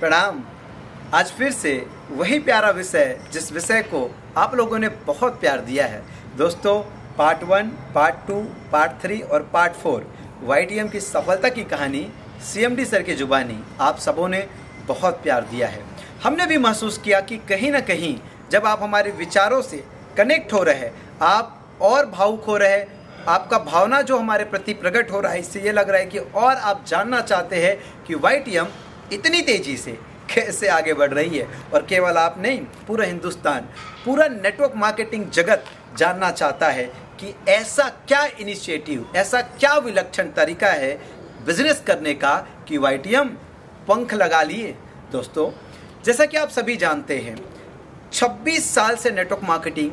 प्रणाम। आज फिर से वही प्यारा विषय, जिस विषय को आप लोगों ने बहुत प्यार दिया है। दोस्तों part one part two part three और पार्ट फोर वाईटीएम की सफलता की कहानी सीएमडी सर की जुबानी, आप सबों ने बहुत प्यार दिया है। हमने भी महसूस किया कि कहीं ना कहीं जब आप हमारे विचारों से कनेक्ट हो रहे, आप और भावुक हो रहे, आपका भावना जो हमारे प्रति प्रकट हो रहा है, इससे ये लग रहा है कि और आप जानना चाहते हैं कि वाईटीएम इतनी तेज़ी से कैसे आगे बढ़ रही है? और केवल आप नहीं, पूरा हिंदुस्तान, पूरा नेटवर्क मार्केटिंग जगत जानना चाहता है कि ऐसा क्या इनिशिएटिव ऐसा क्या विलक्षण तरीका है बिज़नेस करने का कि वाईटीएम पंख लगा लिए? दोस्तों, जैसा कि आप सभी जानते हैं 26 साल से नेटवर्क मार्केटिंग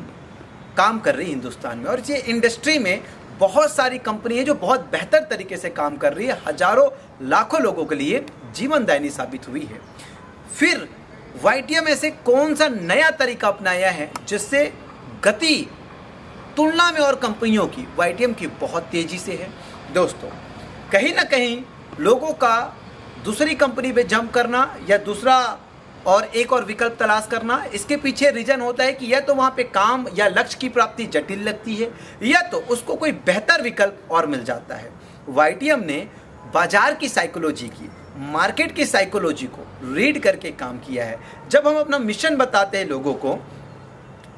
काम कर रही हिंदुस्तान में और ये इंडस्ट्री में बहुत सारी कंपनी है जो बहुत बेहतर तरीके से काम कर रही है, हज़ारों, लाखों लोगों के लिए जीवनदायनी साबित हुई है। फिर वाई वाईटीएम ऐसे कौन सा नया तरीका अपनाया है, जिससे गति तुलना में और कंपनियों की, वाईटीएम की बहुत तेज़ी से है? दोस्तों, कहीं ना कहीं लोगों का दूसरी कंपनी पे जंप करना या दूसरा और एक और विकल्प तलाश करना, इसके पीछे रीजन होता है कि या तो वहाँ पे काम या लक्ष्य की प्राप्ति जटिल लगती है, या तो उसको कोई बेहतर विकल्प और मिल जाता है। वाईटीएम ने बाज़ार की साइकोलॉजी की मार्केट की साइकोलॉजी को रीड करके काम किया है। जब हम अपना मिशन बताते हैं लोगों को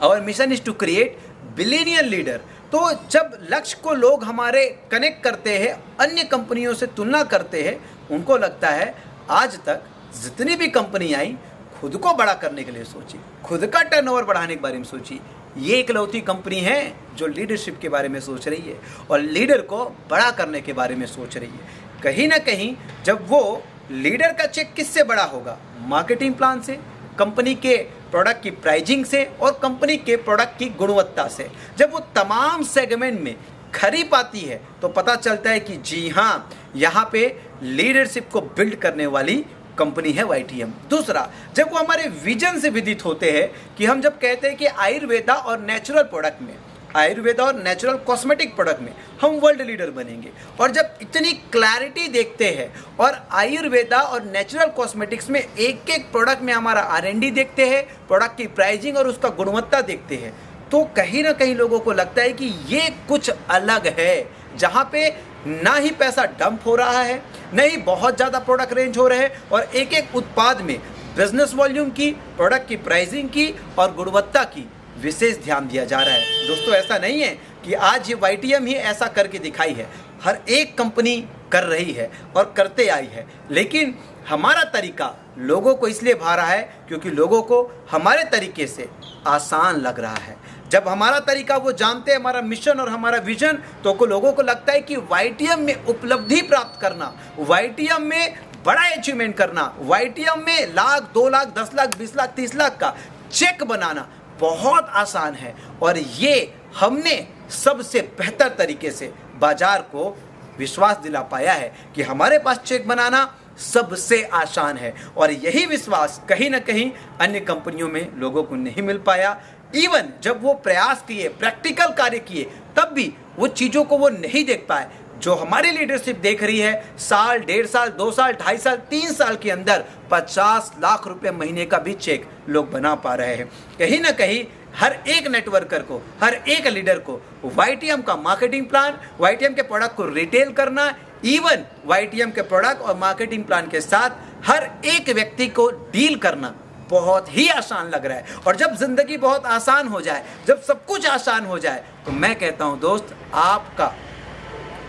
और mission is to create billionaire leader तो जब लक्ष्य को लोग हमारे कनेक्ट करते हैं, अन्य कंपनियों से तुलना करते हैं, उनको लगता है आज तक जितनी भी कंपनी आई, खुद को बड़ा करने के लिए सोची। खुद का टर्नओवर बढ़ाने के बारे में सोची। ये इकलौती कंपनी है जो लीडरशिप के बारे में सोच रही है और लीडर को बड़ा करने के बारे में सोच रही है। कहीं ना कहीं जब वो लीडर का चेक किससे बड़ा होगा? मार्केटिंग प्लान से कंपनी के प्रोडक्ट की प्राइजिंग से और कंपनी के प्रोडक्ट की गुणवत्ता से। जब वो तमाम सेगमेंट में खरी पाती है तो पता चलता है कि जी हाँ यहाँ पे लीडरशिप को बिल्ड करने वाली कंपनी है वाईटीएम दूसरा, जब वो हमारे विजन से विदित होते हैं कि हम जब कहते हैं कि आयुर्वेदा और नेचुरल प्रोडक्ट में, आयुर्वेदा और नेचुरल कॉस्मेटिक प्रोडक्ट में हम वर्ल्ड लीडर बनेंगे। और जब इतनी क्लैरिटी देखते हैं और आयुर्वेदा और नेचुरल कॉस्मेटिक्स में एक एक प्रोडक्ट में हमारा आर देखते हैं प्रोडक्ट की प्राइजिंग और उसका गुणवत्ता देखते हैं तो कहीं ना कहीं लोगों को लगता है कि ये कुछ अलग है, जहाँ पे ना ही पैसा डंप हो रहा है, न ही बहुत ज़्यादा प्रोडक्ट रेंज हो रहे हैं और एक एक उत्पाद में बिज़नेस वॉल्यूम की प्रोडक्ट की प्राइसिंग की और गुणवत्ता की विशेष ध्यान दिया जा रहा है। दोस्तों, ऐसा नहीं है कि आज ये वाईटीएम ही ऐसा करके दिखाई है। हर एक कंपनी कर रही है और करते आई है। लेकिन हमारा तरीका लोगों को इसलिए भा रहा है क्योंकि लोगों को हमारे तरीके से आसान लग रहा है। जब हमारा तरीका वो जानते हैं, हमारा मिशन और हमारा विजन तो को लोगों को लगता है कि वाईटीएम में उपलब्धि प्राप्त करना वाईटीएम में बड़ा अचीवमेंट करना वाईटीएम में लाख, दो लाख, दस लाख, बीस लाख, तीस लाख का चेक बनाना बहुत आसान है। और ये हमने सबसे बेहतर तरीके से बाज़ार को विश्वास दिला पाया है कि हमारे पास चेक बनाना सबसे आसान है। और यही विश्वास कहीं ना कहीं अन्य कंपनियों में लोगों को नहीं मिल पाया। इवन जब वो प्रयास किए, प्रैक्टिकल कार्य किए, तब भी वो चीज़ों को वो नहीं देख पाए। जो हमारी लीडरशिप देख रही है, साल, डेढ़ साल, दो साल, ढाई साल, तीन साल के अंदर पचास लाख रुपए महीने का भी चेक लोग बना पा रहे हैं। कहीं ना कहीं हर एक नेटवर्कर को, हर एक लीडर को वाईटीएम का मार्केटिंग प्लान वाईटीएम के प्रोडक्ट को रिटेल करना इवन वाईटीएम के प्रोडक्ट और मार्केटिंग प्लान के साथ हर एक व्यक्ति को डील करना बहुत ही आसान लग रहा है। और जब ज़िंदगी बहुत आसान हो जाए, जब सब कुछ आसान हो जाए तो मैं कहता हूँ दोस्त, आपका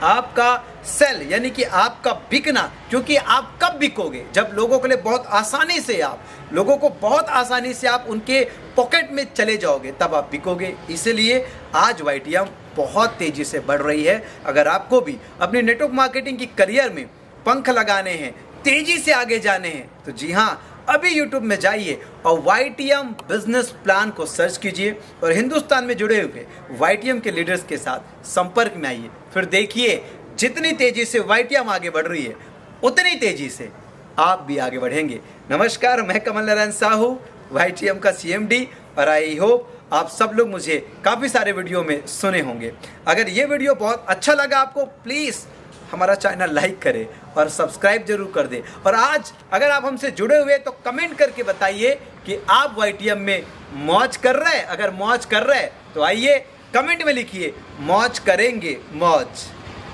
आपका सेल, यानी कि आपका बिकना, क्योंकि आप कब बिकोगे? जब लोगों के लिए बहुत आसानी से आप, लोगों को बहुत आसानी से आप उनके पॉकेट में चले जाओगे, तब आप बिकोगे। इसलिए आज वाई बहुत तेज़ी से बढ़ रही है। अगर आपको भी अपने नेटवर्क मार्केटिंग की करियर में पंख लगाने हैं, तेज़ी से आगे जाने हैं तो जी हाँ अभी YouTube में जाइए और वाई बिज़नेस प्लान को सर्च कीजिए और हिंदुस्तान में जुड़े हुए वाई के लीडर्स के साथ संपर्क में आइए। फिर देखिए जितनी तेज़ी से वाईटीएम आगे बढ़ रही है, उतनी तेज़ी से आप भी आगे बढ़ेंगे। नमस्कार, मैं कमल नारायण साहू वाईटीएम का सीएमडी और आई होप आप सब लोग मुझे काफ़ी सारे वीडियो में सुने होंगे। अगर ये वीडियो बहुत अच्छा लगा आपको, प्लीज़ हमारा चैनल लाइक करें और सब्सक्राइब ज़रूर कर दें। और आज अगर आप हमसे जुड़े हुए तो कमेंट करके बताइए कि आप वाईटीएम में मौज कर रहे हैं। अगर मौज कर रहे हैं तो आइए कमेंट में लिखिए, मौज करेंगे, मौज।